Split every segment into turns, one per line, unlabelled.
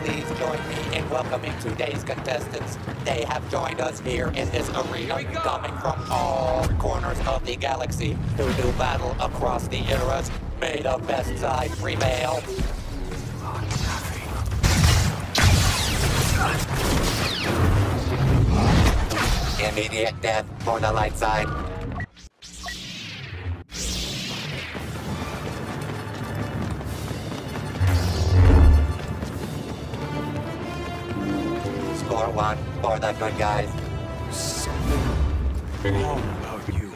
please join me in welcoming today's contestants. They have joined us here in this arena, coming from all corners of the galaxy to do battle across the eras. May the best side prevail. Immediate death for the light side. One for the good guys.
All about you.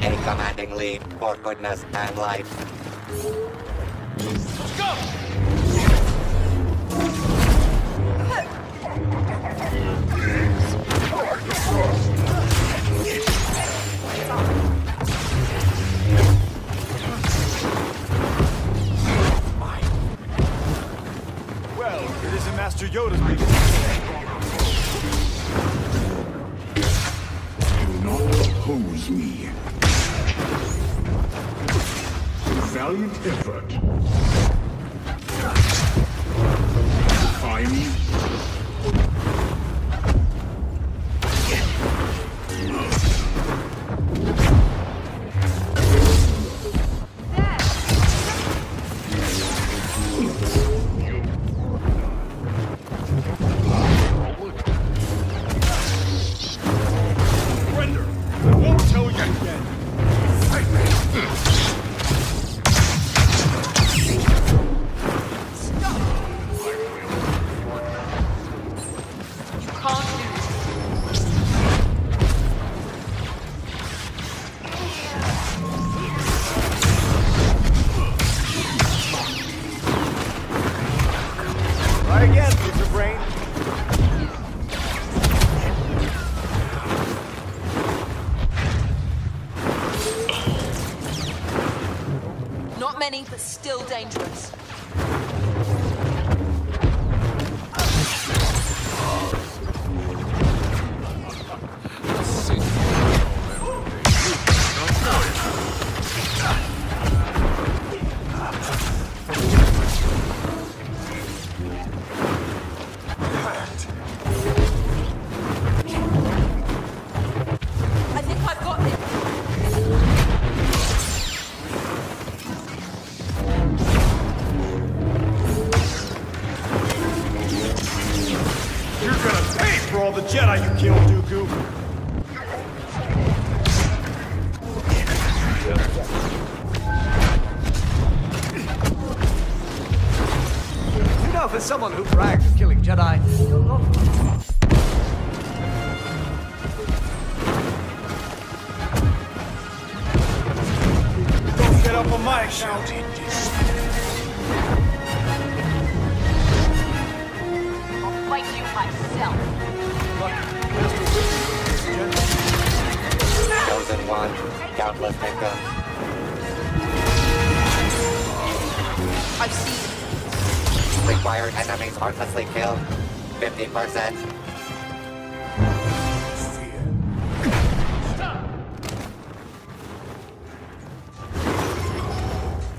A commanding lead for goodness and light.
Well, Yoda's biggest
Do not oppose me. Valiant effort.
Won't tell you
still dangerous.
Someone who brags of killing Jedi, you're not
Don't get up on my account.
I'll fight you myself.
Chosen one, countless victims.
I've seen it.
Required enemies heartlessly killed. 50%.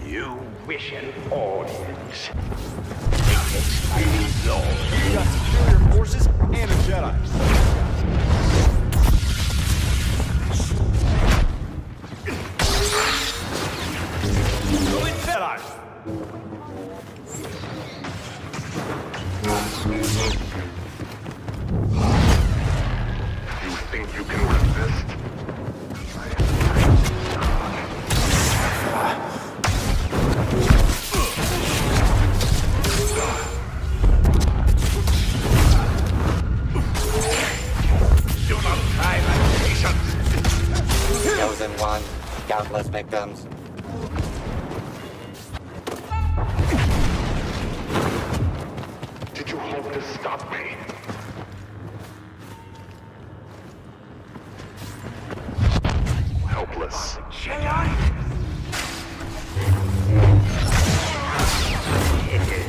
You wish an audience.
You got superior forces and a Jedi.
Stop me? Helpless.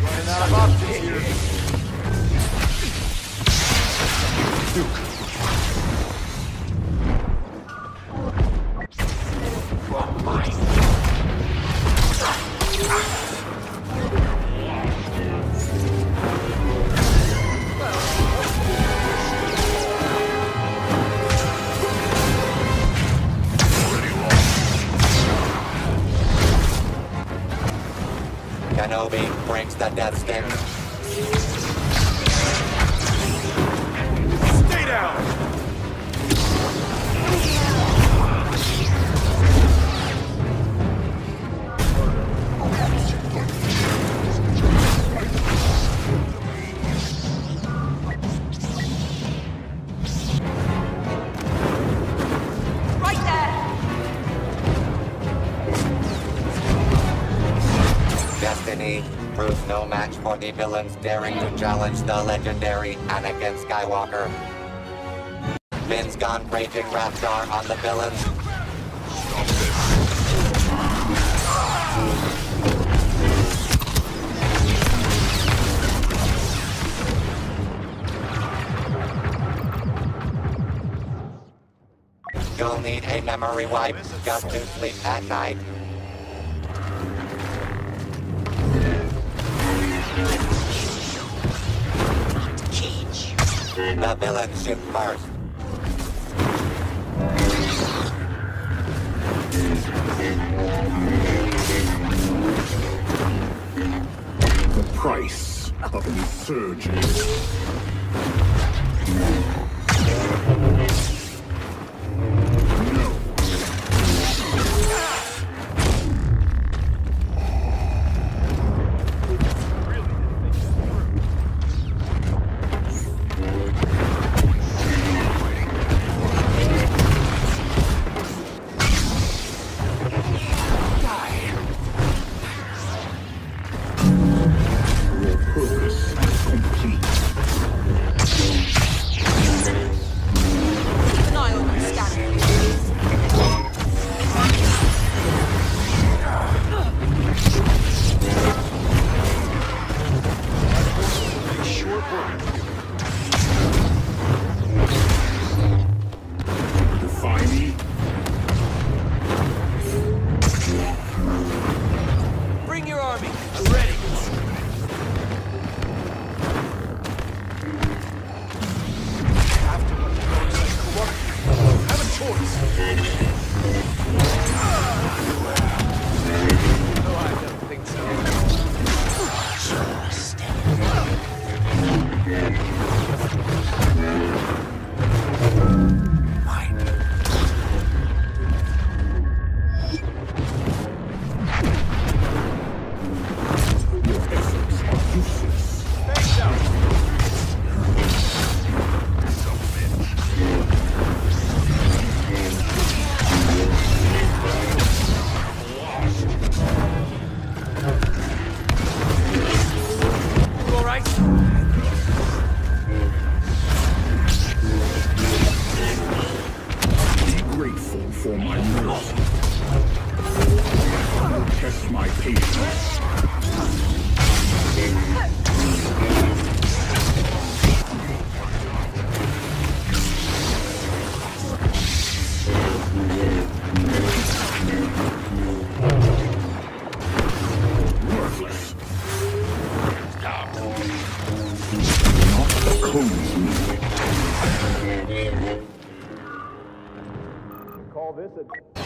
Running out of options here.
Kenobi villains daring to challenge the legendary Anakin Skywalker. Min's gone raging Raptor on the villains. You'll need a memory wipe just to sleep at night. The villains shoot first.
The price of insurgence.
I'm ready. Right?
Be grateful for my mercy. Test my patience.
Call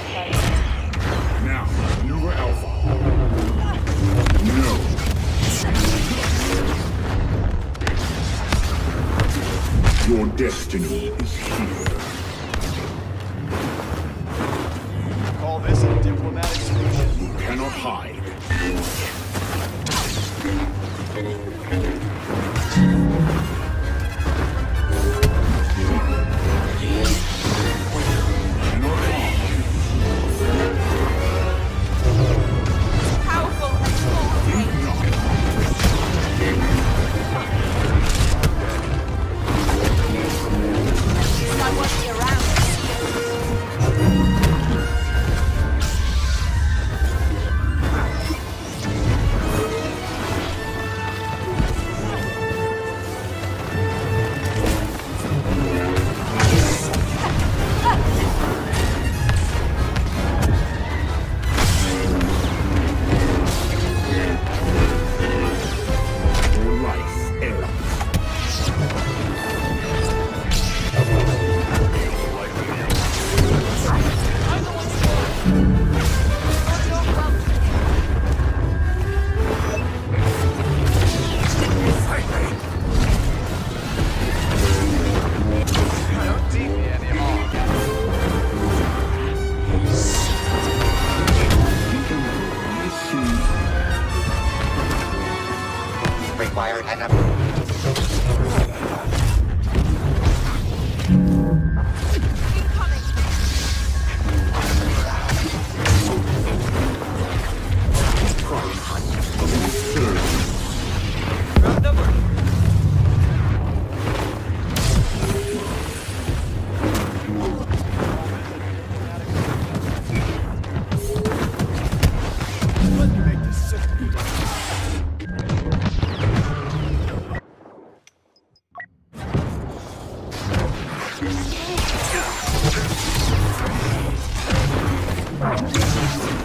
Yeah.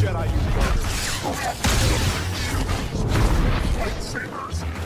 Jedi you murdered.
Looking